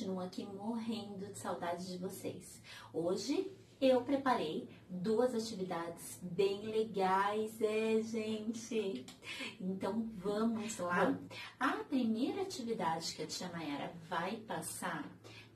continuo aqui morrendo de saudade de vocês. Hoje eu preparei duas atividades bem legais, é, gente? Então vamos lá. A primeira atividade que a tia Mayara vai passar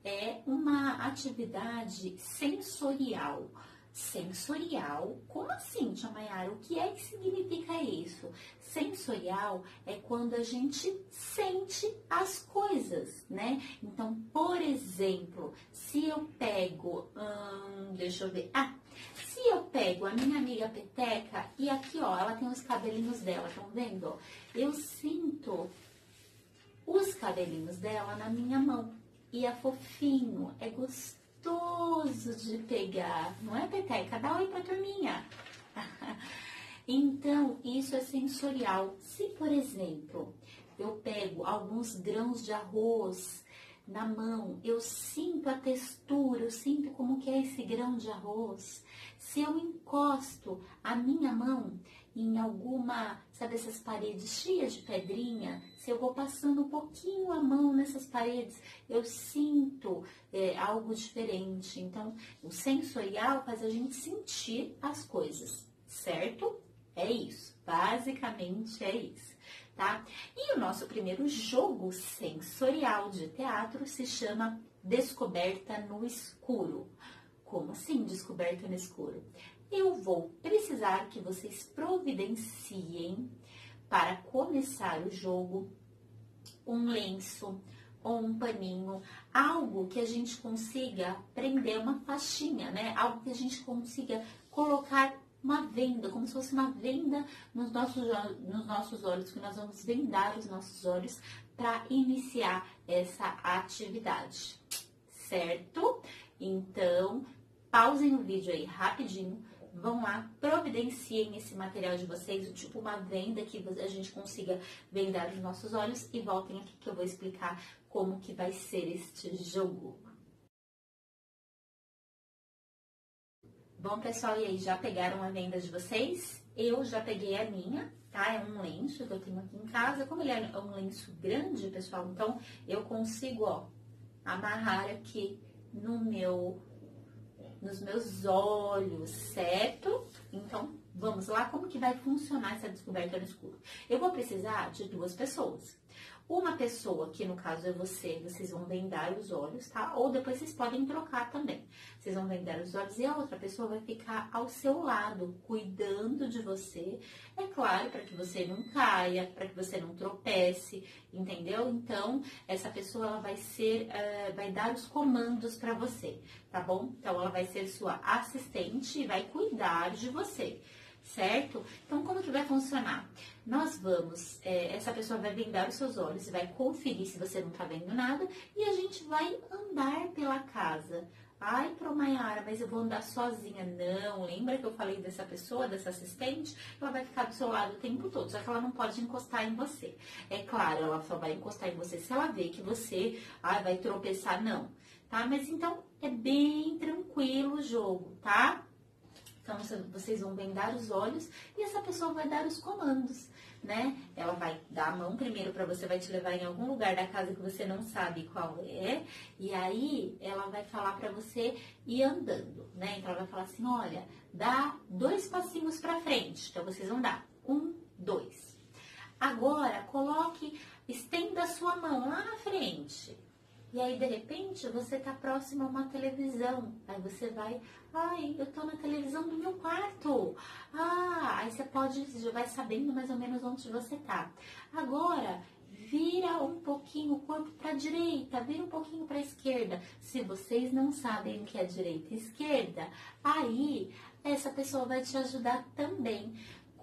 é uma atividade sensorial sensorial. Como assim, Tia Mayara? O que é que significa isso? Sensorial é quando a gente sente as coisas, né? Então, por exemplo, se eu pego, hum, deixa eu ver, ah, se eu pego a minha amiga Peteca e aqui, ó, ela tem os cabelinhos dela, estão vendo? Eu sinto os cabelinhos dela na minha mão e é fofinho, é gostoso gostoso de pegar, não é, Peteca? Dá oi pra turminha. então, isso é sensorial. Se, por exemplo, eu pego alguns grãos de arroz na mão, eu sinto a textura, eu sinto como que é esse grão de arroz. Se eu encosto a minha mão em alguma, sabe, essas paredes cheias de pedrinha, se eu vou passando um pouquinho a mão nessas paredes, eu sinto é, algo diferente. Então, o sensorial faz a gente sentir as coisas, certo? É isso, basicamente é isso, tá? E o nosso primeiro jogo sensorial de teatro se chama Descoberta no Escuro. Como assim, descoberta no escuro? eu vou precisar que vocês providenciem para começar o jogo um lenço ou um paninho, algo que a gente consiga prender uma faixinha, né? Algo que a gente consiga colocar uma venda, como se fosse uma venda nos nossos, nos nossos olhos, que nós vamos vendar os nossos olhos para iniciar essa atividade, certo? Então, pausem o vídeo aí rapidinho, vão lá, providenciem esse material de vocês, tipo uma venda que a gente consiga vendar os nossos olhos e voltem aqui que eu vou explicar como que vai ser este jogo. Bom, pessoal, e aí, já pegaram a venda de vocês? Eu já peguei a minha, tá? É um lenço que eu tenho aqui em casa. Como ele é um lenço grande, pessoal, então eu consigo, ó, amarrar aqui no meu nos meus olhos, certo? Então, vamos lá, como que vai funcionar essa descoberta no escuro? Eu vou precisar de duas pessoas. Uma pessoa, que no caso é você, vocês vão vendar os olhos, tá? Ou depois vocês podem trocar também. Vocês vão vendar os olhos e a outra pessoa vai ficar ao seu lado, cuidando de você. É claro, para que você não caia, para que você não tropece, entendeu? Então, essa pessoa ela vai ser, uh, vai dar os comandos para você, tá bom? Então, ela vai ser sua assistente e vai cuidar de você certo? Então, como que vai funcionar? Nós vamos, é, essa pessoa vai vendar os seus olhos vai conferir se você não tá vendo nada e a gente vai andar pela casa. Ai, pro Maiara, mas eu vou andar sozinha. Não, lembra que eu falei dessa pessoa, dessa assistente? Ela vai ficar do seu lado o tempo todo, só que ela não pode encostar em você. É claro, ela só vai encostar em você se ela ver que você ai, vai tropeçar, não. Tá? Mas então é bem tranquilo o jogo, tá? Então vocês vão vendar os olhos e essa pessoa vai dar os comandos, né? Ela vai dar a mão primeiro para você, vai te levar em algum lugar da casa que você não sabe qual é, e aí ela vai falar para você ir andando, né? Então ela vai falar assim: olha, dá dois passinhos para frente. Então vocês vão dar um, dois. Agora coloque, estenda a sua mão lá na frente. E aí, de repente, você tá próximo a uma televisão. Aí você vai, ai, eu tô na televisão do meu quarto. Ah, aí você pode, já vai sabendo mais ou menos onde você tá. Agora, vira um pouquinho o corpo para a direita, vira um pouquinho para a esquerda. Se vocês não sabem o que é direita e esquerda, aí essa pessoa vai te ajudar também.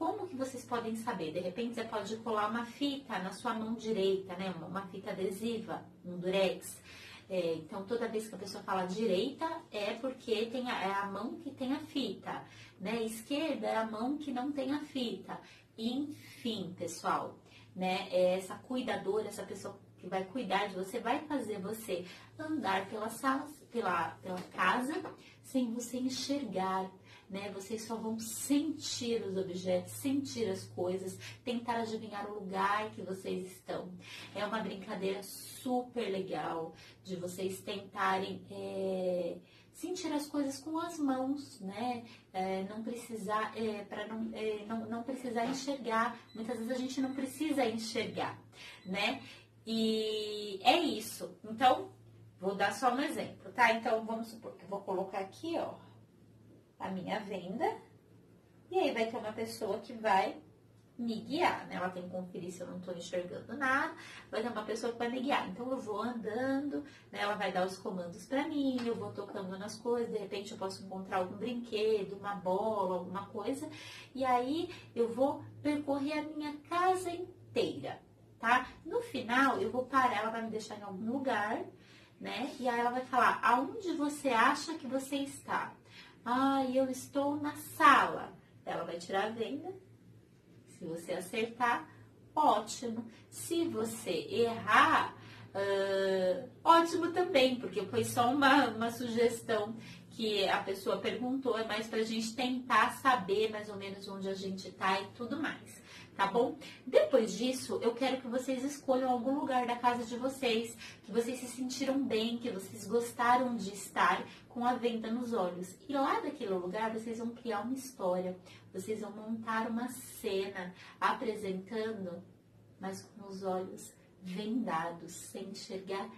Como que vocês podem saber? De repente você pode colar uma fita na sua mão direita, né? Uma fita adesiva, um durex. É, então, toda vez que a pessoa fala direita, é porque tem a, é a mão que tem a fita, né? Esquerda é a mão que não tem a fita. Enfim, pessoal, né? É essa cuidadora, essa pessoa que vai cuidar de você, vai fazer você andar pela sala, pela, pela casa, sem você enxergar né? Vocês só vão sentir os objetos, sentir as coisas, tentar adivinhar o lugar que vocês estão. É uma brincadeira super legal de vocês tentarem é, sentir as coisas com as mãos, né? É, não precisar, é, para não, é, não, não precisar enxergar. Muitas vezes a gente não precisa enxergar, né? E é isso. Então, vou dar só um exemplo, tá? Então, vamos supor que eu vou colocar aqui, ó, a minha venda. E aí vai ter uma pessoa que vai me guiar, né? Ela tem que conferir se eu não estou enxergando nada, vai ter uma pessoa que vai me guiar. Então eu vou andando, né? Ela vai dar os comandos para mim, eu vou tocando nas coisas, de repente eu posso encontrar algum brinquedo, uma bola, alguma coisa, e aí eu vou percorrer a minha casa inteira, tá? No final eu vou parar, ela vai me deixar em algum lugar, né? E aí ela vai falar: "Aonde você acha que você está?" Ah, eu estou na sala. Ela vai tirar a venda se você acertar, ótimo. Se você errar, uh, ótimo também, porque foi só uma, uma sugestão que a pessoa perguntou, é mais para a gente tentar saber mais ou menos onde a gente está e tudo mais tá bom? Depois disso, eu quero que vocês escolham algum lugar da casa de vocês, que vocês se sentiram bem, que vocês gostaram de estar com a venda nos olhos. E lá daquele lugar, vocês vão criar uma história, vocês vão montar uma cena apresentando, mas com os olhos vendados, sem enxergar nada,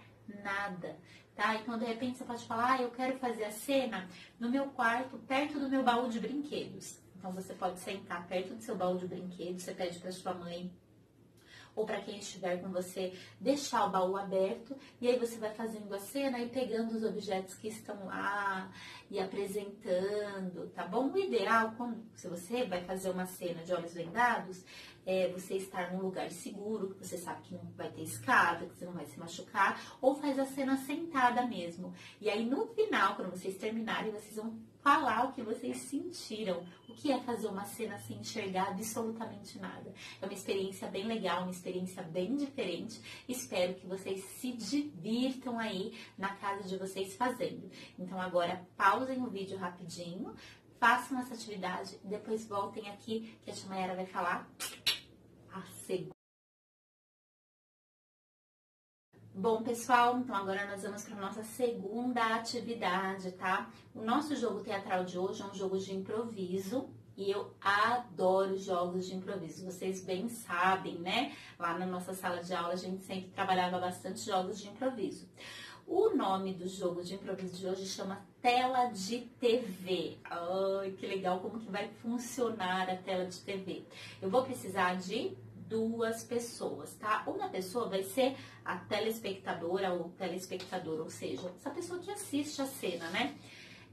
tá? Então, de repente, você pode falar, ah, eu quero fazer a cena no meu quarto, perto do meu baú de brinquedos. Então você pode sentar perto do seu baú de brinquedos, você pede para sua mãe ou para quem estiver com você deixar o baú aberto e aí você vai fazendo a cena e pegando os objetos que estão lá e apresentando, tá bom? O ideal, quando, se você vai fazer uma cena de olhos vendados, é você estar num lugar seguro, que você sabe que não vai ter escada, que você não vai se machucar, ou faz a cena sentada mesmo. E aí no final, quando vocês terminarem, vocês vão falar o que vocês sentiram. O que é fazer uma cena sem enxergar absolutamente nada. É uma experiência bem legal, uma experiência bem diferente. Espero que vocês se divirtam aí na casa de vocês fazendo. Então agora pausem o vídeo rapidinho, façam essa atividade, depois voltem aqui que a Tia vai falar a segunda. Bom, pessoal, então agora nós vamos para a nossa segunda atividade, tá? O nosso jogo teatral de hoje é um jogo de improviso e eu adoro jogos de improviso. Vocês bem sabem, né? Lá na nossa sala de aula a gente sempre trabalhava bastante jogos de improviso. O nome do jogo de improviso de hoje chama Tela de TV. Ai, que legal como que vai funcionar a tela de TV. Eu vou precisar de duas pessoas, tá? Uma pessoa vai ser a telespectadora ou telespectador, ou seja, essa pessoa que assiste a cena, né?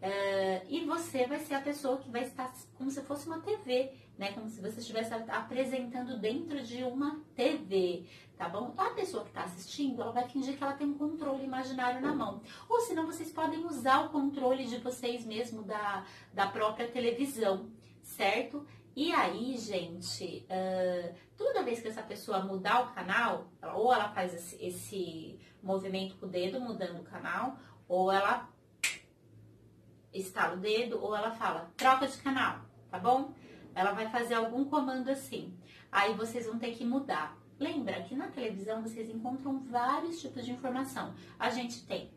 Uh, e você vai ser a pessoa que vai estar como se fosse uma TV, né? Como se você estivesse apresentando dentro de uma TV, tá bom? A pessoa que está assistindo, ela vai fingir que ela tem um controle imaginário na mão. Ou senão vocês podem usar o controle de vocês mesmo da, da própria televisão, certo? E aí, gente, uh, toda vez que essa pessoa mudar o canal, ou ela faz esse, esse movimento com o dedo mudando o canal, ou ela estala o dedo, ou ela fala troca de canal, tá bom? Ela vai fazer algum comando assim. Aí vocês vão ter que mudar. Lembra que na televisão vocês encontram vários tipos de informação. A gente tem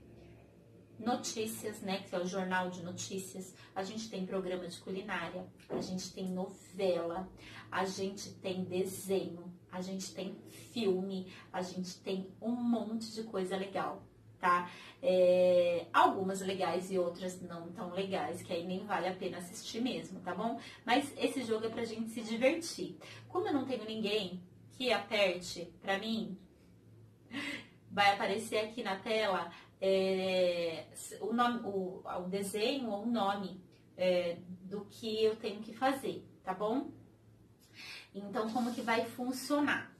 notícias, né, que é o jornal de notícias, a gente tem programa de culinária, a gente tem novela, a gente tem desenho, a gente tem filme, a gente tem um monte de coisa legal, tá? É, algumas legais e outras não tão legais, que aí nem vale a pena assistir mesmo, tá bom? Mas esse jogo é pra gente se divertir. Como eu não tenho ninguém que aperte pra mim, vai aparecer aqui na tela é, o, nome, o, o, desenho ou o nome é, do que eu tenho que fazer, tá bom? Então, como que vai funcionar?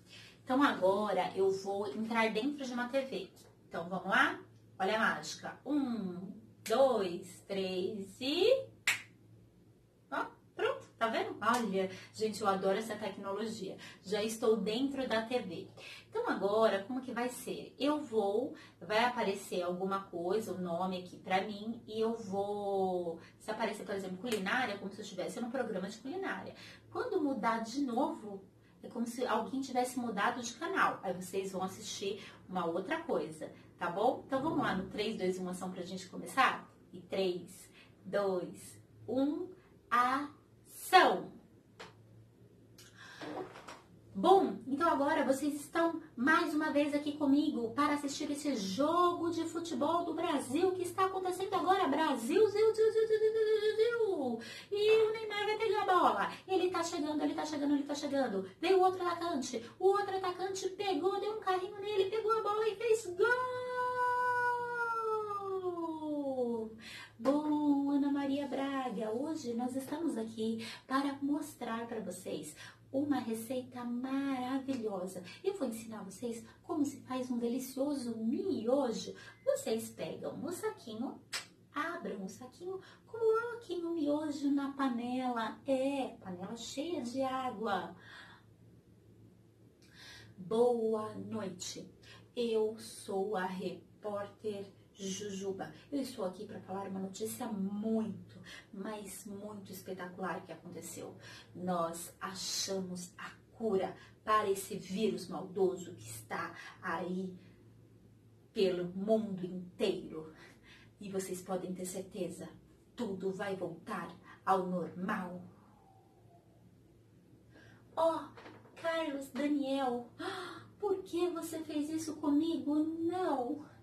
Então, agora eu vou entrar dentro de uma TV. Então, vamos lá? Olha a mágica. Um, dois, três e... Tá vendo? Olha, gente, eu adoro essa tecnologia. Já estou dentro da TV. Então agora, como que vai ser? Eu vou, vai aparecer alguma coisa, o um nome aqui para mim, e eu vou, se aparecer, por exemplo, culinária, como se eu estivesse num programa de culinária. Quando mudar de novo, é como se alguém tivesse mudado de canal. Aí vocês vão assistir uma outra coisa, tá bom? Então vamos lá no 3, 2, 1 ação pra gente começar? E 3, 2, 1, ação! Bom, então agora vocês estão mais uma vez aqui comigo para assistir esse jogo de futebol do Brasil que está acontecendo agora. Brasil, Zil, Zil, Zil, Zil, Zil. E o Neymar vai pegar a bola. Ele tá chegando, ele tá chegando, ele tá chegando. Veio o outro atacante. O outro atacante pegou, deu um carrinho nele, pegou a bola e fez gol! Bom, Ana Maria Braga, hoje nós estamos aqui para mostrar para vocês uma receita maravilhosa. Eu vou ensinar vocês como se faz um delicioso miojo. Vocês pegam o saquinho, abram o saquinho, coloquem o miojo na panela. É, panela cheia de água. Boa noite. Eu sou a repórter Jujuba. Eu estou aqui para falar uma notícia muito, mas muito espetacular que aconteceu. Nós achamos a cura para esse vírus maldoso que está aí pelo mundo inteiro. E vocês podem ter certeza, tudo vai voltar ao normal. Oh, Carlos Daniel, por que você fez isso comigo? Não!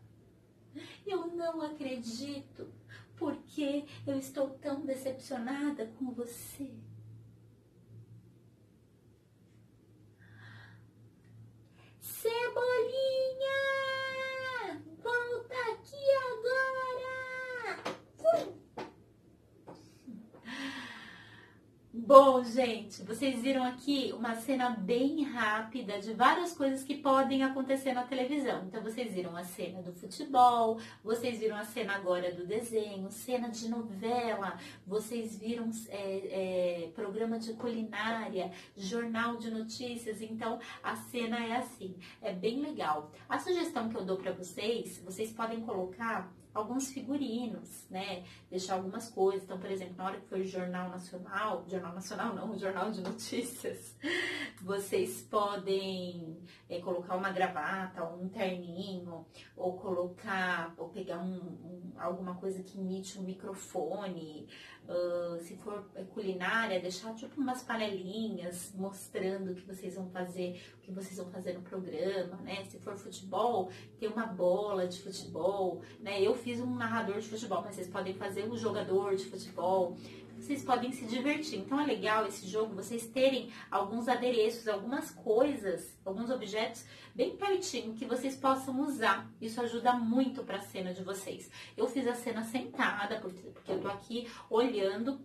Eu não acredito. porque eu estou tão decepcionada com você? Cebolinha! Volta aqui agora! Bom, gente, vocês viram aqui uma cena bem rápida de várias coisas que podem acontecer na televisão. Então, vocês viram a cena do futebol, vocês viram a cena agora do desenho, cena de novela, vocês viram é, é, programa de culinária, jornal de notícias. Então, a cena é assim, é bem legal. A sugestão que eu dou para vocês, vocês podem colocar alguns figurinos, né? Deixar algumas coisas. Então, por exemplo, na hora que for o Jornal Nacional, Jornal Nacional não, Jornal de Notícias, vocês podem é, colocar uma gravata, um terninho, ou colocar, ou pegar um, um alguma coisa que imite um microfone. Uh, se for culinária, deixar tipo umas panelinhas mostrando o que vocês vão fazer, o que vocês vão fazer no programa, né? Se for futebol, ter uma bola de futebol, né? Eu fiz um narrador de futebol, mas vocês podem fazer um jogador de futebol vocês podem se divertir. Então é legal esse jogo vocês terem alguns adereços, algumas coisas, alguns objetos bem pertinho que vocês possam usar. Isso ajuda muito para a cena de vocês. Eu fiz a cena sentada, porque eu tô aqui olhando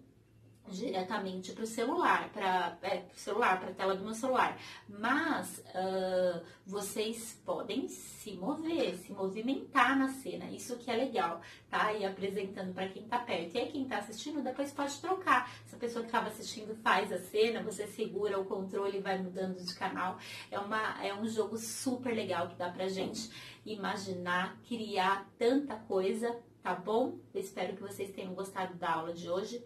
diretamente para o celular, para é, celular, para a tela do meu celular. Mas uh, vocês podem se mover, se movimentar na cena. Isso que é legal, tá? E apresentando para quem tá perto. E aí quem tá assistindo depois pode trocar. Se a pessoa que estava assistindo faz a cena, você segura o controle e vai mudando de canal. É, uma, é um jogo super legal que dá pra gente imaginar, criar tanta coisa, tá bom? Eu espero que vocês tenham gostado da aula de hoje.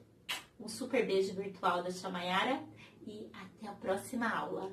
Um super beijo virtual da Chamayara e até a próxima aula.